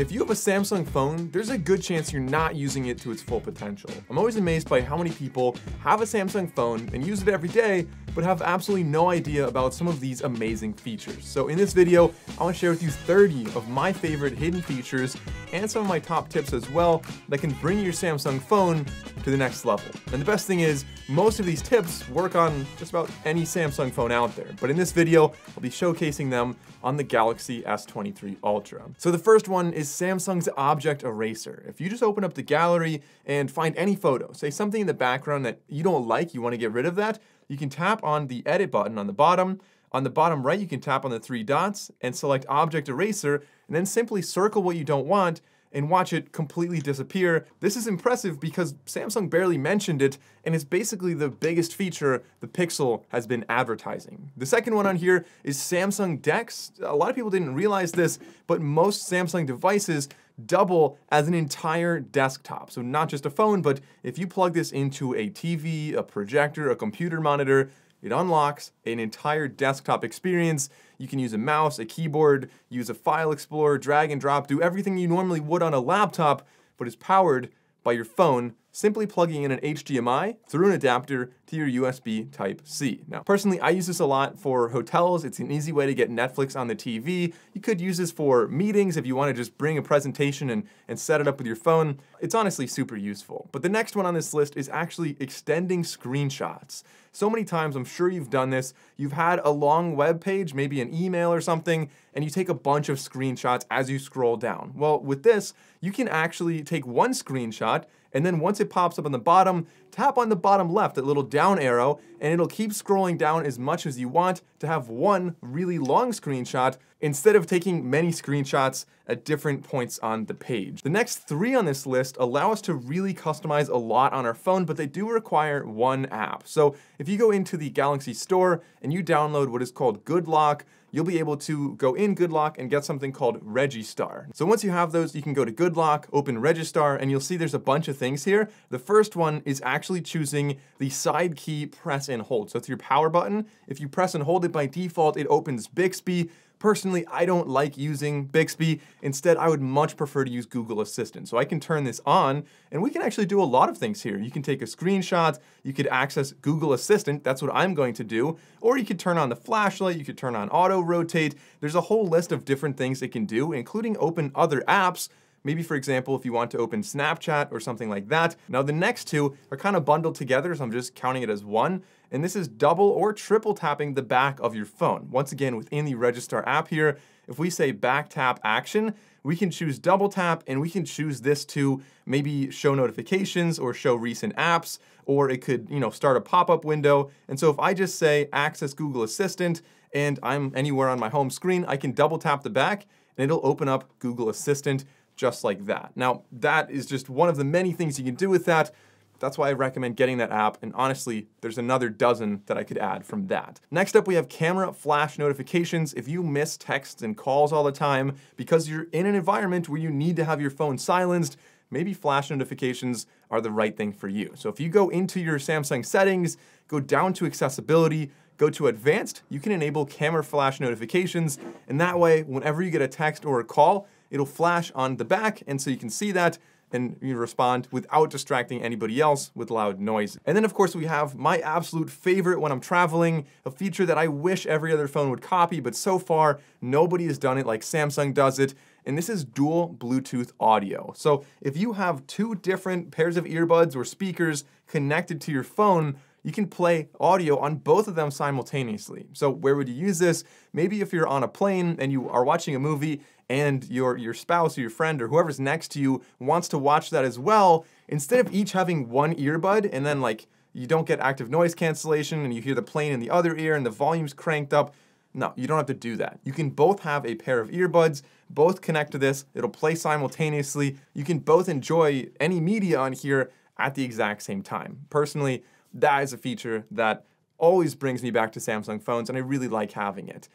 If you have a Samsung phone, there's a good chance you're not using it to its full potential. I'm always amazed by how many people have a Samsung phone and use it every day, but have absolutely no idea about some of these amazing features. So in this video, I want to share with you 30 of my favorite hidden features and some of my top tips as well that can bring your Samsung phone to the next level. And the best thing is, most of these tips work on just about any Samsung phone out there. But in this video, I'll be showcasing them on the Galaxy S23 Ultra. So the first one is Samsung's Object Eraser. If you just open up the gallery and find any photo, say something in the background that you don't like, you want to get rid of that, you can tap on the edit button on the bottom. On the bottom right, you can tap on the three dots and select Object Eraser, and then simply circle what you don't want, and watch it completely disappear. This is impressive because Samsung barely mentioned it, and it's basically the biggest feature the Pixel has been advertising. The second one on here is Samsung DeX. A lot of people didn't realize this, but most Samsung devices double as an entire desktop. So not just a phone, but if you plug this into a TV, a projector, a computer monitor, it unlocks an entire desktop experience. You can use a mouse, a keyboard, use a file explorer, drag and drop, do everything you normally would on a laptop, but is powered by your phone simply plugging in an HDMI through an adapter to your USB Type-C. Now, personally, I use this a lot for hotels. It's an easy way to get Netflix on the TV. You could use this for meetings if you want to just bring a presentation and, and set it up with your phone. It's honestly super useful. But the next one on this list is actually extending screenshots. So many times, I'm sure you've done this, you've had a long web page, maybe an email or something, and you take a bunch of screenshots as you scroll down. Well, with this, you can actually take one screenshot and then once it pops up on the bottom, tap on the bottom left, that little down arrow, and it'll keep scrolling down as much as you want to have one really long screenshot instead of taking many screenshots at different points on the page. The next three on this list allow us to really customize a lot on our phone, but they do require one app. So if you go into the Galaxy Store and you download what is called Good Lock, you'll be able to go in GoodLock and get something called Registar. So once you have those, you can go to GoodLock, open Registar, and you'll see there's a bunch of things here. The first one is actually choosing the side key press and hold. So it's your power button. If you press and hold it by default, it opens Bixby, Personally, I don't like using Bixby. Instead, I would much prefer to use Google Assistant. So I can turn this on and we can actually do a lot of things here. You can take a screenshot, you could access Google Assistant, that's what I'm going to do, or you could turn on the flashlight, you could turn on auto rotate. There's a whole list of different things it can do, including open other apps Maybe, for example, if you want to open Snapchat or something like that. Now, the next two are kind of bundled together, so I'm just counting it as one. And this is double or triple tapping the back of your phone. Once again, within the Registar app here, if we say back tap action, we can choose double tap and we can choose this to maybe show notifications or show recent apps, or it could, you know, start a pop-up window. And so if I just say access Google Assistant and I'm anywhere on my home screen, I can double tap the back and it'll open up Google Assistant just like that. Now, that is just one of the many things you can do with that. That's why I recommend getting that app, and honestly, there's another dozen that I could add from that. Next up, we have camera flash notifications. If you miss texts and calls all the time because you're in an environment where you need to have your phone silenced, maybe flash notifications are the right thing for you. So if you go into your Samsung settings, go down to accessibility, go to advanced, you can enable camera flash notifications, and that way, whenever you get a text or a call, it'll flash on the back, and so you can see that and you respond without distracting anybody else with loud noise. And then of course we have my absolute favorite when I'm traveling, a feature that I wish every other phone would copy, but so far nobody has done it like Samsung does it, and this is dual Bluetooth audio. So if you have two different pairs of earbuds or speakers connected to your phone, you can play audio on both of them simultaneously. So where would you use this? Maybe if you're on a plane and you are watching a movie and your, your spouse or your friend or whoever's next to you wants to watch that as well, instead of each having one earbud and then like you don't get active noise cancellation and you hear the plane in the other ear and the volume's cranked up, no, you don't have to do that. You can both have a pair of earbuds, both connect to this, it'll play simultaneously. You can both enjoy any media on here at the exact same time. Personally, that is a feature that always brings me back to Samsung phones, and I really like having it.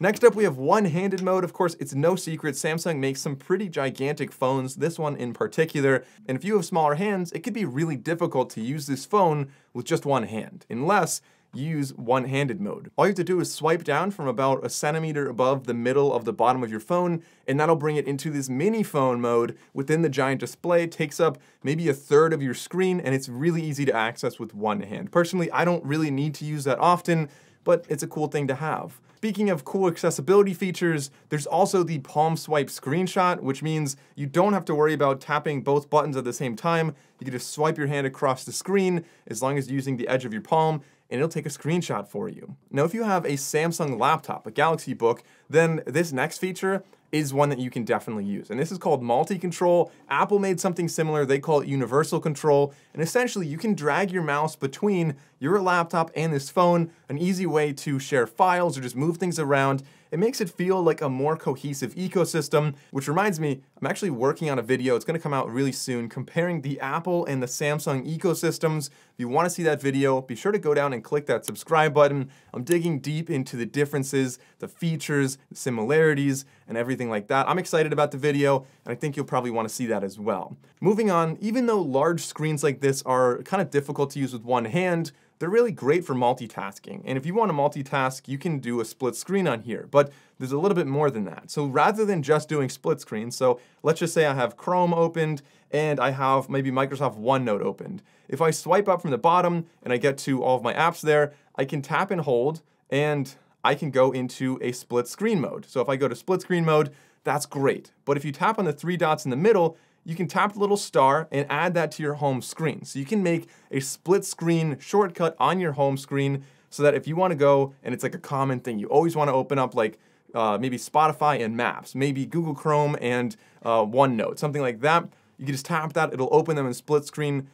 Next up, we have one-handed mode. Of course, it's no secret Samsung makes some pretty gigantic phones, this one in particular, and if you have smaller hands, it could be really difficult to use this phone with just one hand, unless you use one-handed mode. All you have to do is swipe down from about a centimeter above the middle of the bottom of your phone, and that'll bring it into this mini phone mode within the giant display. It takes up maybe a third of your screen, and it's really easy to access with one hand. Personally, I don't really need to use that often, but it's a cool thing to have. Speaking of cool accessibility features, there's also the palm swipe screenshot, which means you don't have to worry about tapping both buttons at the same time. You can just swipe your hand across the screen as long as you're using the edge of your palm, and it'll take a screenshot for you. Now, if you have a Samsung laptop, a Galaxy Book, then this next feature is one that you can definitely use. And this is called multi-control. Apple made something similar, they call it universal control. And essentially you can drag your mouse between your laptop and this phone, an easy way to share files or just move things around it makes it feel like a more cohesive ecosystem, which reminds me, I'm actually working on a video, it's gonna come out really soon, comparing the Apple and the Samsung ecosystems. If you wanna see that video, be sure to go down and click that subscribe button. I'm digging deep into the differences, the features, the similarities, and everything like that. I'm excited about the video, and I think you'll probably wanna see that as well. Moving on, even though large screens like this are kind of difficult to use with one hand, they're really great for multitasking. And if you want to multitask, you can do a split screen on here, but there's a little bit more than that. So rather than just doing split screen, so let's just say I have Chrome opened and I have maybe Microsoft OneNote opened. If I swipe up from the bottom and I get to all of my apps there, I can tap and hold and I can go into a split screen mode. So if I go to split screen mode, that's great. But if you tap on the three dots in the middle, you can tap the little star and add that to your home screen. So you can make a split screen shortcut on your home screen so that if you want to go, and it's like a common thing, you always want to open up like uh, maybe Spotify and Maps, maybe Google Chrome and uh, OneNote, something like that. You can just tap that, it'll open them in split screen.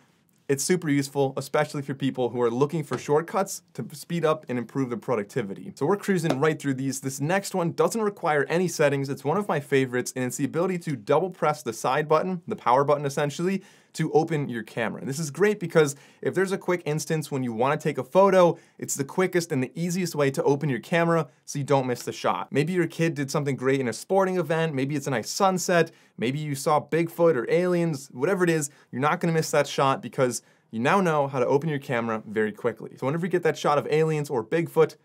It's super useful, especially for people who are looking for shortcuts to speed up and improve their productivity. So we're cruising right through these. This next one doesn't require any settings. It's one of my favorites, and it's the ability to double press the side button, the power button essentially, to open your camera. And this is great because if there's a quick instance when you want to take a photo, it's the quickest and the easiest way to open your camera so you don't miss the shot. Maybe your kid did something great in a sporting event, maybe it's a nice sunset, maybe you saw Bigfoot or aliens, whatever it is, you're not going to miss that shot because you now know how to open your camera very quickly. So whenever you get that shot of aliens or Bigfoot,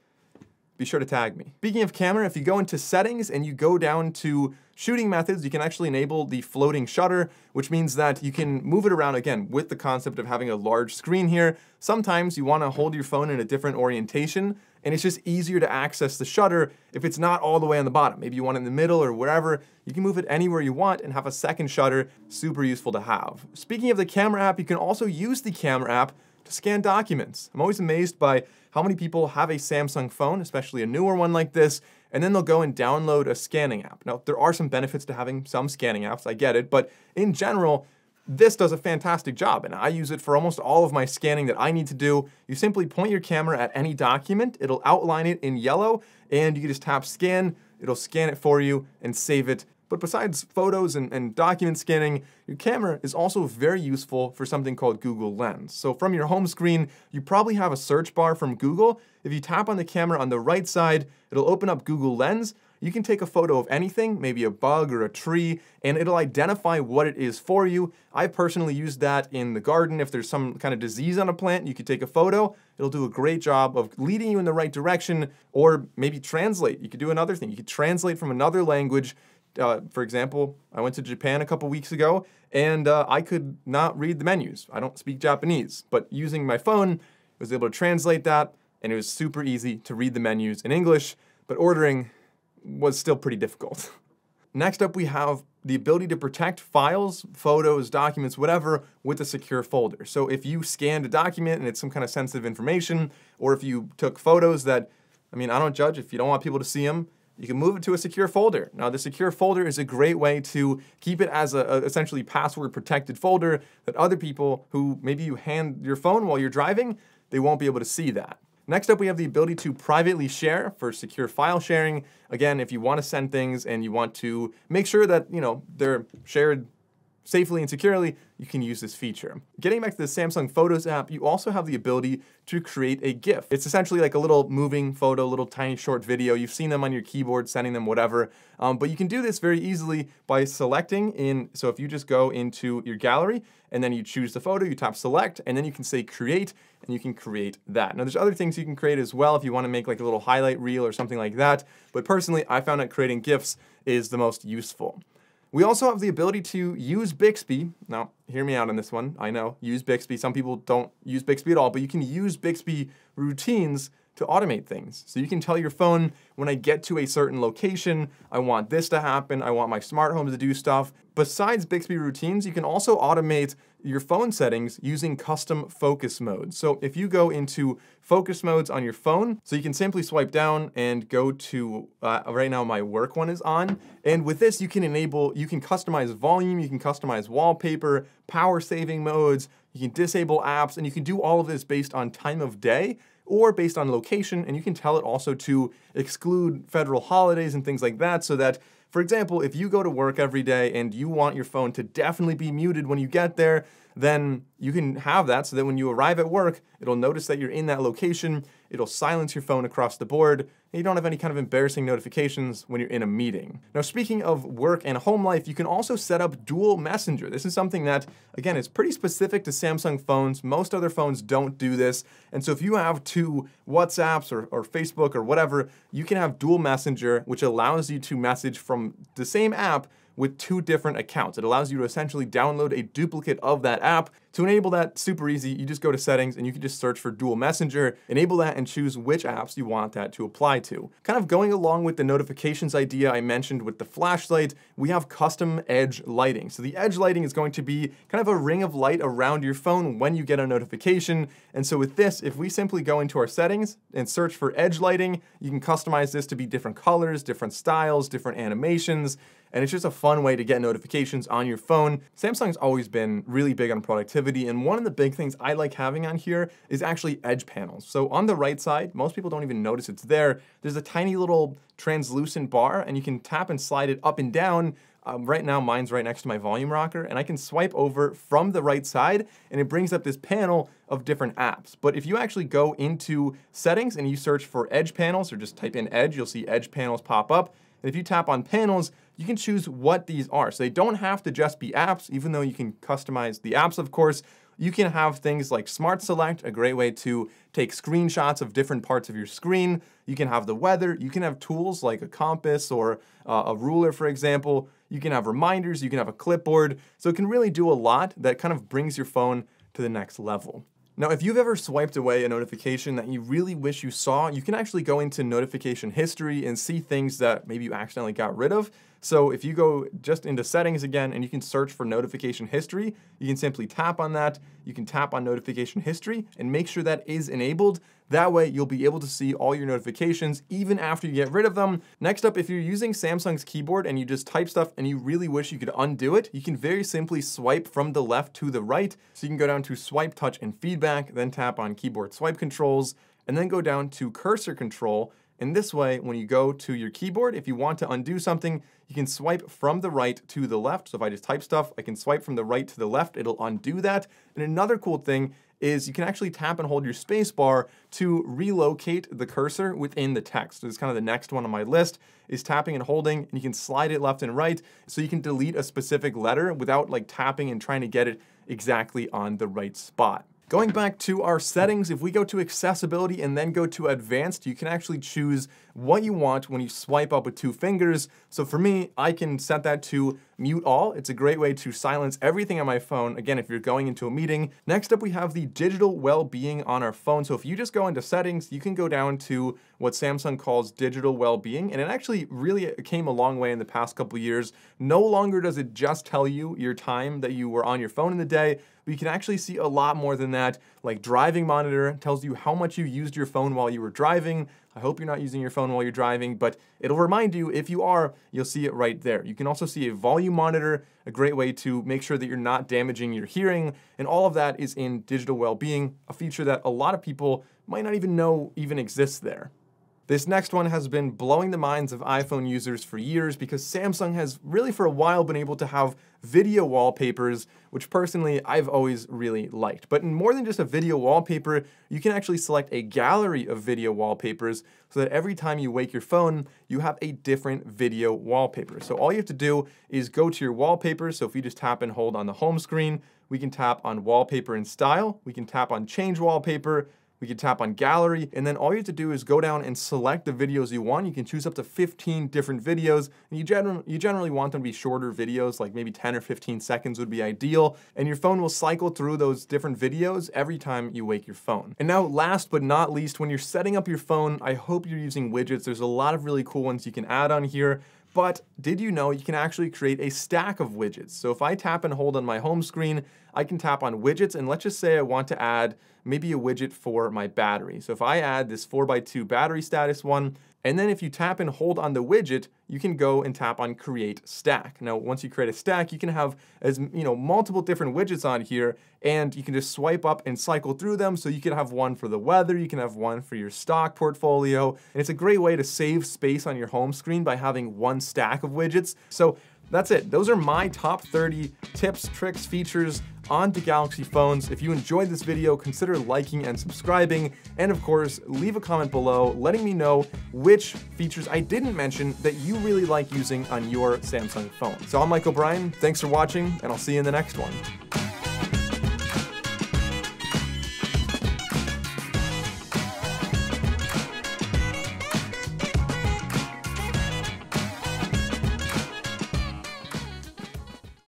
be sure to tag me. Speaking of camera, if you go into settings and you go down to shooting methods, you can actually enable the floating shutter, which means that you can move it around again with the concept of having a large screen here. Sometimes you wanna hold your phone in a different orientation and it's just easier to access the shutter if it's not all the way on the bottom. Maybe you want it in the middle or wherever. You can move it anywhere you want and have a second shutter, super useful to have. Speaking of the camera app, you can also use the camera app to scan documents. I'm always amazed by how many people have a Samsung phone, especially a newer one like this, and then they'll go and download a scanning app. Now, there are some benefits to having some scanning apps, I get it, but in general, this does a fantastic job, and I use it for almost all of my scanning that I need to do. You simply point your camera at any document, it'll outline it in yellow, and you can just tap scan, it'll scan it for you and save it but besides photos and, and, document scanning, your camera is also very useful for something called Google Lens. So from your home screen, you probably have a search bar from Google. If you tap on the camera on the right side, it'll open up Google Lens. You can take a photo of anything, maybe a bug or a tree, and it'll identify what it is for you. I personally use that in the garden. If there's some kind of disease on a plant, you could take a photo. It'll do a great job of leading you in the right direction, or maybe translate. You could do another thing. You could translate from another language uh, for example, I went to Japan a couple weeks ago and uh, I could not read the menus. I don't speak Japanese, but using my phone, I was able to translate that and it was super easy to read the menus in English, but ordering was still pretty difficult. Next up, we have the ability to protect files, photos, documents, whatever, with a secure folder. So if you scanned a document and it's some kind of sensitive information, or if you took photos that, I mean, I don't judge if you don't want people to see them, you can move it to a secure folder. Now, the secure folder is a great way to keep it as a, a, essentially password protected folder that other people who maybe you hand your phone while you're driving, they won't be able to see that. Next up, we have the ability to privately share for secure file sharing. Again, if you want to send things and you want to make sure that, you know, they're shared safely and securely, you can use this feature. Getting back to the Samsung Photos app, you also have the ability to create a GIF. It's essentially like a little moving photo, little tiny short video. You've seen them on your keyboard, sending them whatever. Um, but you can do this very easily by selecting in, so if you just go into your gallery and then you choose the photo, you tap select, and then you can say create, and you can create that. Now there's other things you can create as well if you wanna make like a little highlight reel or something like that. But personally, I found that creating GIFs is the most useful. We also have the ability to use Bixby. Now, hear me out on this one. I know, use Bixby. Some people don't use Bixby at all, but you can use Bixby routines to automate things. So you can tell your phone, when I get to a certain location, I want this to happen, I want my smart home to do stuff. Besides Bixby routines, you can also automate your phone settings using custom focus modes. So if you go into focus modes on your phone, so you can simply swipe down and go to, uh, right now my work one is on, and with this you can enable, you can customize volume, you can customize wallpaper, power saving modes, you can disable apps, and you can do all of this based on time of day or based on location, and you can tell it also to exclude federal holidays and things like that so that for example, if you go to work every day and you want your phone to definitely be muted when you get there, then you can have that so that when you arrive at work, it'll notice that you're in that location, it'll silence your phone across the board, and you don't have any kind of embarrassing notifications when you're in a meeting. Now, speaking of work and home life, you can also set up dual messenger. This is something that, again, is pretty specific to Samsung phones. Most other phones don't do this. And so if you have two WhatsApps or, or Facebook or whatever, you can have dual messenger, which allows you to message from the same app with two different accounts. It allows you to essentially download a duplicate of that app. To enable that super easy, you just go to settings and you can just search for dual messenger, enable that and choose which apps you want that to apply to. Kind of going along with the notifications idea I mentioned with the flashlight, we have custom edge lighting. So the edge lighting is going to be kind of a ring of light around your phone when you get a notification. And so with this, if we simply go into our settings and search for edge lighting, you can customize this to be different colors, different styles, different animations, and it's just a fun way to get notifications on your phone. Samsung's always been really big on productivity, and one of the big things I like having on here is actually edge panels. So on the right side, most people don't even notice it's there. There's a tiny little translucent bar, and you can tap and slide it up and down um, right now mine's right next to my volume rocker and I can swipe over from the right side and it brings up this panel of different apps. But if you actually go into settings and you search for edge panels or just type in edge, you'll see edge panels pop up. And if you tap on panels, you can choose what these are. So they don't have to just be apps, even though you can customize the apps, of course. You can have things like Smart Select, a great way to take screenshots of different parts of your screen. You can have the weather. You can have tools like a compass or uh, a ruler, for example. You can have reminders. You can have a clipboard. So it can really do a lot that kind of brings your phone to the next level. Now, if you've ever swiped away a notification that you really wish you saw, you can actually go into notification history and see things that maybe you accidentally got rid of. So if you go just into settings again and you can search for notification history, you can simply tap on that. You can tap on notification history and make sure that is enabled. That way you'll be able to see all your notifications even after you get rid of them. Next up, if you're using Samsung's keyboard and you just type stuff and you really wish you could undo it, you can very simply swipe from the left to the right. So you can go down to swipe, touch, and feedback, then tap on keyboard swipe controls, and then go down to cursor control and this way, when you go to your keyboard, if you want to undo something, you can swipe from the right to the left. So if I just type stuff, I can swipe from the right to the left, it'll undo that. And another cool thing is you can actually tap and hold your space bar to relocate the cursor within the text. This is kind of the next one on my list is tapping and holding and you can slide it left and right so you can delete a specific letter without like tapping and trying to get it exactly on the right spot. Going back to our settings, if we go to accessibility and then go to advanced, you can actually choose what you want when you swipe up with two fingers. So for me, I can set that to mute all. It's a great way to silence everything on my phone. Again, if you're going into a meeting. Next up, we have the digital well-being on our phone. So if you just go into settings, you can go down to what Samsung calls digital well-being. And it actually really came a long way in the past couple years. No longer does it just tell you your time that you were on your phone in the day, but you can actually see a lot more than that. Like driving monitor tells you how much you used your phone while you were driving. I hope you're not using your phone while you're driving, but it'll remind you if you are, you'll see it right there. You can also see a volume monitor, a great way to make sure that you're not damaging your hearing, and all of that is in digital well-being, a feature that a lot of people might not even know even exists there. This next one has been blowing the minds of iPhone users for years because Samsung has really for a while been able to have video wallpapers, which personally I've always really liked. But in more than just a video wallpaper, you can actually select a gallery of video wallpapers so that every time you wake your phone, you have a different video wallpaper. So all you have to do is go to your wallpaper. So if you just tap and hold on the home screen, we can tap on wallpaper and style, we can tap on change wallpaper, we can tap on gallery, and then all you have to do is go down and select the videos you want. You can choose up to 15 different videos, and you, gener you generally want them to be shorter videos, like maybe 10 or 15 seconds would be ideal, and your phone will cycle through those different videos every time you wake your phone. And now last but not least, when you're setting up your phone, I hope you're using widgets. There's a lot of really cool ones you can add on here. But did you know you can actually create a stack of widgets? So if I tap and hold on my home screen, I can tap on widgets and let's just say I want to add maybe a widget for my battery. So if I add this 4x2 battery status one, and then if you tap and hold on the widget, you can go and tap on create stack. Now, once you create a stack, you can have as you know multiple different widgets on here and you can just swipe up and cycle through them. So you can have one for the weather, you can have one for your stock portfolio. And it's a great way to save space on your home screen by having one stack of widgets. So that's it. Those are my top 30 tips, tricks, features onto Galaxy phones. If you enjoyed this video, consider liking and subscribing. And of course, leave a comment below letting me know which features I didn't mention that you really like using on your Samsung phone. So I'm Mike O'Brien. Thanks for watching, and I'll see you in the next one.